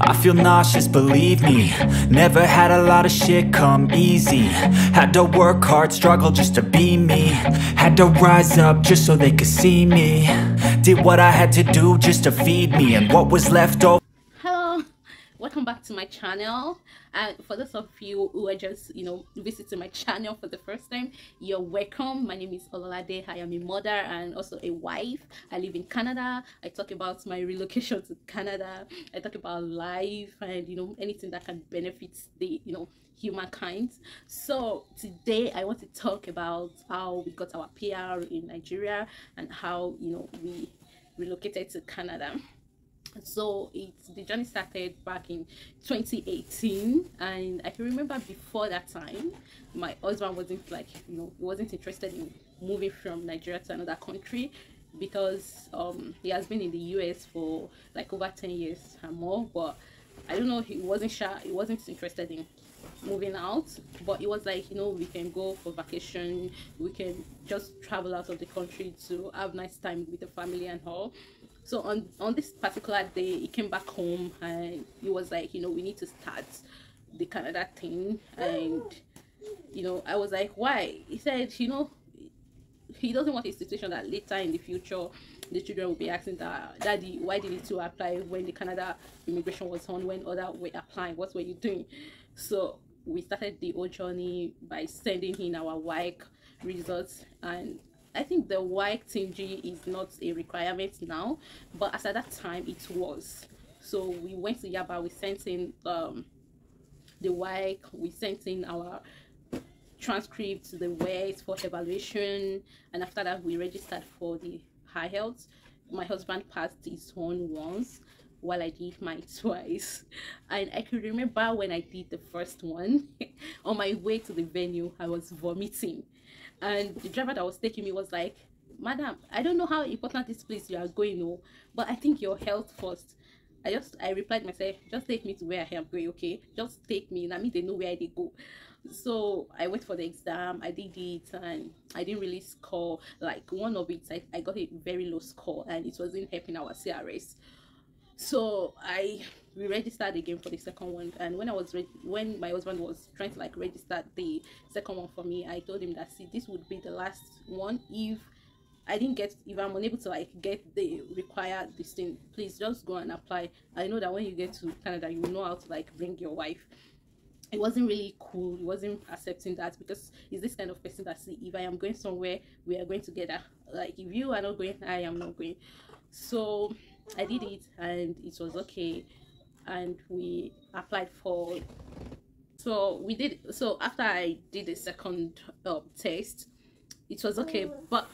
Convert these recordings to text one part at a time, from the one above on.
I feel nauseous, believe me. Never had a lot of shit come easy. Had to work hard, struggle just to be me. Had to rise up just so they could see me. Did what I had to do just to feed me. And what was left over welcome back to my channel. And for those of you who are just you know visiting my channel for the first time you're welcome. My name is ololade. I am a mother and also a wife. I live in canada. I talk about my relocation to canada. I talk about life and you know anything that can benefit the you know humankind. So today i want to talk about how we got our pr in nigeria and how you know we relocated to canada so it's the journey started back in 2018 and i can remember before that time my husband wasn't like you know he wasn't interested in moving from nigeria to another country because um he has been in the us for like over 10 years and more but i don't know he wasn't sure he wasn't interested in moving out but it was like you know we can go for vacation we can just travel out of the country to have nice time with the family and all so on on this particular day he came back home and he was like you know we need to start the canada thing. And you know i was like why? He said you know he doesn't want a situation that later in the future the children will be asking that daddy why did you apply when the canada immigration was on when other were applying? What were you doing? So we started the whole journey by sending in our work results and I think the team G is not a requirement now, but as at that time it was. So we went to Yaba, we sent in um, the work, we sent in our transcripts, the words for evaluation, and after that we registered for the IELTS. My husband passed his own once while I did mine twice. And I can remember when I did the first one, on my way to the venue, I was vomiting and the driver that was taking me was like madam i don't know how important this place you are going to but i think your health first. I just i replied myself just take me to where i am going okay? Just take me. I mean they know where they go. So i went for the exam i did it and i didn't really score. Like one of it i, I got a very low score and it wasn't helping our crs so i we registered again for the second one. And when i was when my husband was trying to like register the second one for me i told him that see this would be the last one if i didn't get if i'm unable to like get the required this thing. Please just go and apply. I know that when you get to canada you know how to like bring your wife. It wasn't really cool. He wasn't accepting that because he's this kind of person that see if i am going somewhere we are going together. Like if you are not going i am not going. So I did it and it was okay. And we applied for so we did so after I did the second um, test it was okay. But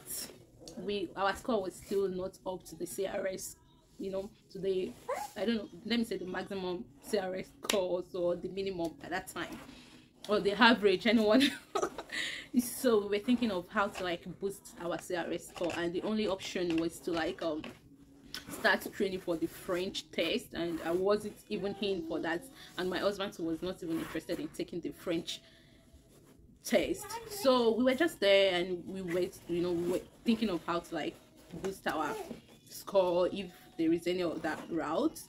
we our score was still not up to the CRS you know to the I don't know let me say the maximum CRS score or the minimum at that time. Or the average anyone. So we were thinking of how to like boost our CRS score. And the only option was to like um start training for the French test and I wasn't even in for that. And my husband was not even interested in taking the French test. So we were just there and we were you know we were thinking of how to like boost our score if there is any of that route.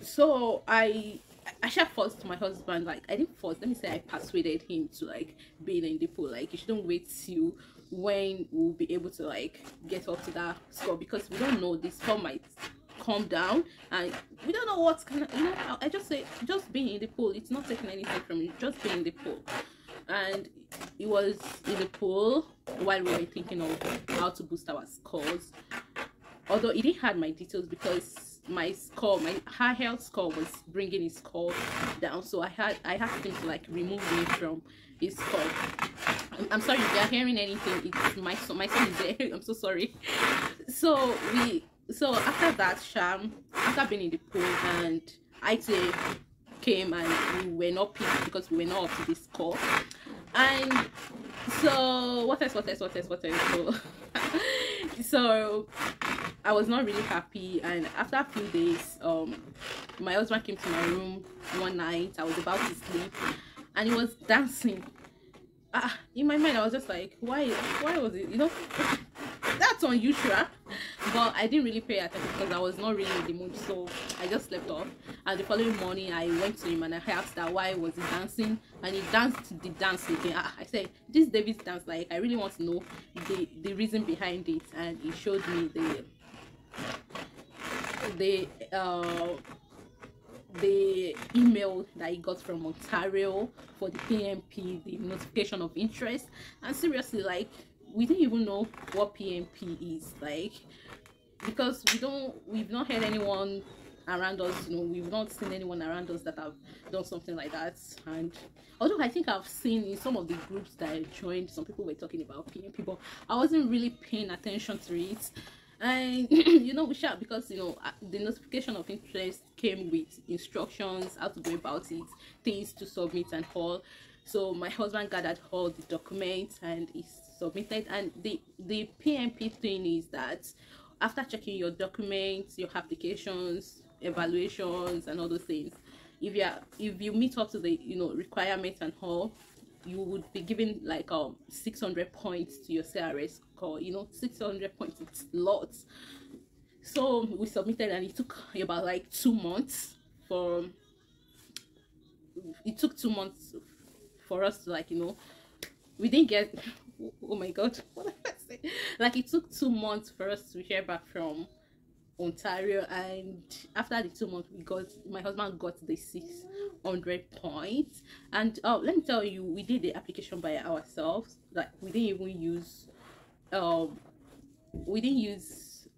So I I forced my husband like I didn't force let me say I persuaded him to like be in the pool. Like you shouldn't wait till when we'll be able to like get up to that score because we don't know this score might come down and we don't know what's gonna you know I just say just being in the pool it's not taking anything from you just being in the pool. And it was in the pool while we were thinking of how to boost our scores. Although it didn't have my details because my score my IELTS score was bringing his score down so i had i had to like remove me from his score I'm sorry if you're hearing anything. It's my son. My son is there. I'm so sorry. So we. So after that, Sham, after being in the pool, and IT came and we were not picked because we were not up to this score. And so what else? What else? What else? What else? So, so I was not really happy. And after a few days, um, my husband came to my room one night. I was about to sleep, and he was dancing ah, in my mind, I was just like, why, why was it, you know, that's unusual. But I didn't really pay attention because I was not really in the mood. So I just slept off. And the following morning, I went to him and I asked that why was he dancing, and he danced the dance again. Ah, I said, "This David's dance, like I really want to know the the reason behind it," and he showed me the the uh the email that he got from Ontario for the PNP, the notification of interest, and seriously, like we didn't even know what PNP is like because we don't we've not heard anyone around us you know we've not seen anyone around us that have done something like that. And although i think i've seen in some of the groups that i joined some people were talking about pnp but i wasn't really paying attention to it. And you know we shout because you know the notification of interest came with instructions how to go about it things to submit and all. So my husband gathered all the documents and he submitted. And the the pnp thing is that after checking your documents your applications evaluations and all those things if you are if you meet up to the you know requirements and all you would be given like um 600 points to your crs score you know 600 points it's lots. So we submitted and it took about like two months for it took two months for us to like you know we didn't get oh my god what like it took two months for us to hear back from Ontario and after the two months we got my husband got the 600 points. And oh let me tell you we did the application by ourselves. Like we didn't even use um we didn't use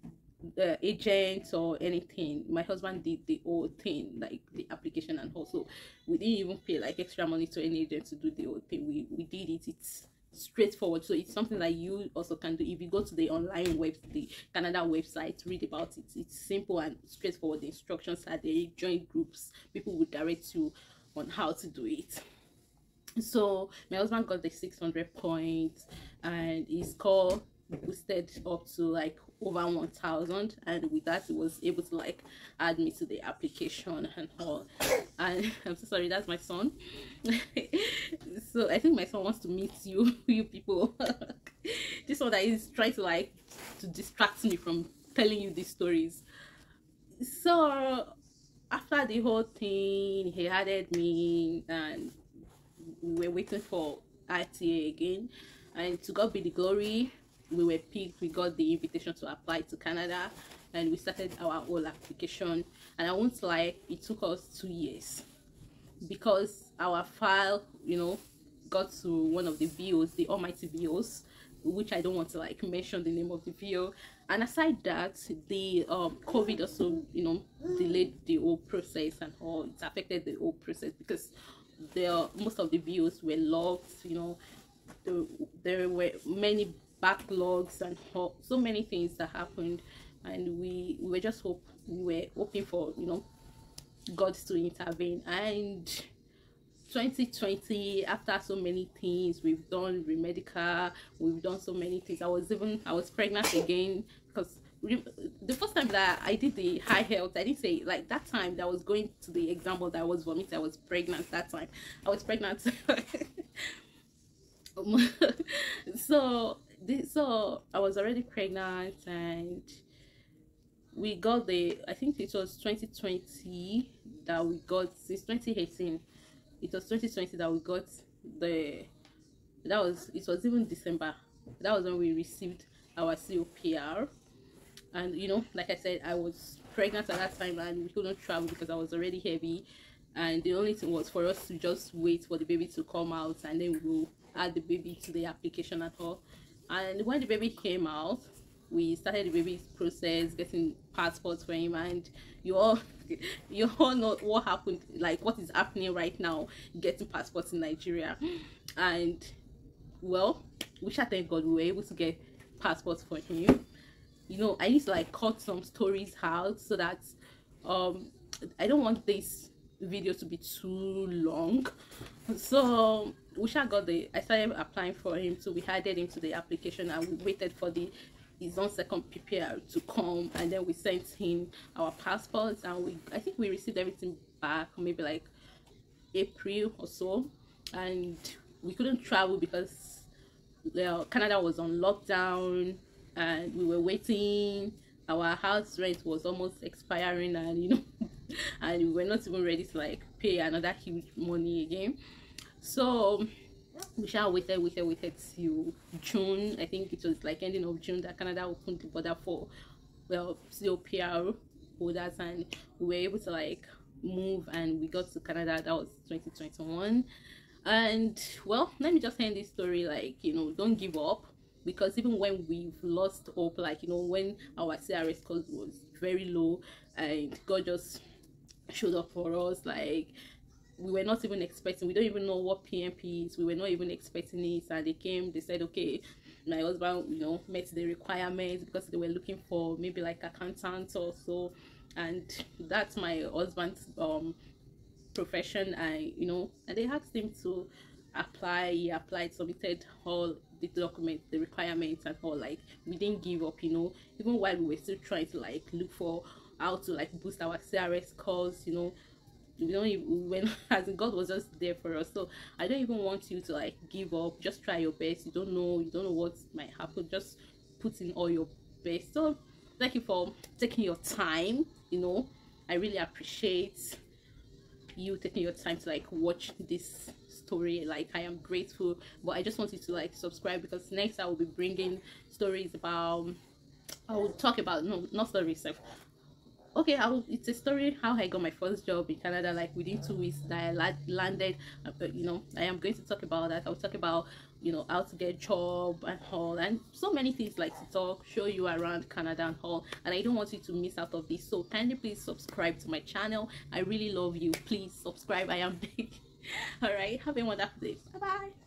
the agent or anything. My husband did the whole thing like the application and also we didn't even pay like extra money to any agent to do the whole thing. We we did it. It's straightforward. So it's something that you also can do. If you go to the online web the canada website read about it. It's simple and straightforward. The instructions are there. Join groups. People will direct you on how to do it. So my husband got the 600 points and his score boosted up to like over 1000 and with that he was able to like add me to the application and all. And i'm so sorry that's my son. So i think my son wants to meet you you people. This one that is trying to like to distract me from telling you these stories. So after the whole thing he added me and we were waiting for ita again. And to god be the glory we were picked we got the invitation to apply to canada and we started our whole application and i won't lie it took us two years because our file you know got to one of the VOs, the almighty VOs, which I don't want to like mention the name of the VO. And aside that, the um, COVID also, you know, delayed the whole process and all. It affected the whole process because the most of the VOs were locked. You know, there, there were many backlogs and so many things that happened. And we, we were just hope we were hoping for you know god to intervene. And 2020 after so many things we've done remedical we've done so many things. I was even i was pregnant again because the first time that i did the IELTS i didn't say like that time that i was going to the example that i was vomiting i was pregnant that time. I was pregnant. So this so i was already pregnant and we got the i think it was 2020 that we got since 2018 it was 2020 that we got the that was it was even december. That was when we received our copr and you know like i said i was pregnant at that time and we couldn't travel because i was already heavy. And the only thing was for us to just wait for the baby to come out and then we'll add the baby to the application at all and when the baby came out we started the baby's process getting passports for him and you all you all know what happened like what is happening right now getting passports in nigeria. And well we shall thank god we were able to get passports for him. You know i need to like cut some stories out so that um i don't want this video to be too long. So shall got the i started applying for him so we added him to the application and we waited for the his own second PPR to come and then we sent him our passports and we I think we received everything back maybe like April or so. And we couldn't travel because well, Canada was on lockdown and we were waiting. Our house rent was almost expiring and you know and we were not even ready to like pay another huge money again so we shall wait. waited waited waited till june. I think it was like ending of june that canada opened the border for well still pr holders and we were able to like move and we got to canada. That was 2021 and well let me just end this story like you know don't give up. Because even when we've lost hope like you know when our crs score was very low and god just showed up for us like we were not even expecting we don't even know what pnp is we were not even expecting it and they came they said okay my husband you know met the requirements because they were looking for maybe like accountants or so and that's my husband's um profession i you know and they asked him to apply he applied submitted all the documents the requirements and all like we didn't give up you know even while we were still trying to like look for how to like boost our crs scores you know we don't even when as god was just there for us. So i don't even want you to like give up. Just try your best. You don't know you don't know what might happen. Just put in all your best. So thank you for taking your time you know. I really appreciate you taking your time to like watch this story. Like i am grateful. But i just want you to like subscribe because next i will be bringing stories about i will talk about no not stories okay I'll, it's a story how i got my first job in canada like within two weeks that i landed uh, you know i am going to talk about that. I'll talk about you know how to get job and all and so many things like to talk show you around canada and all and i don't want you to miss out of this. So kindly please subscribe to my channel. I really love you. Please subscribe. I am big. All right have a wonderful day. Bye bye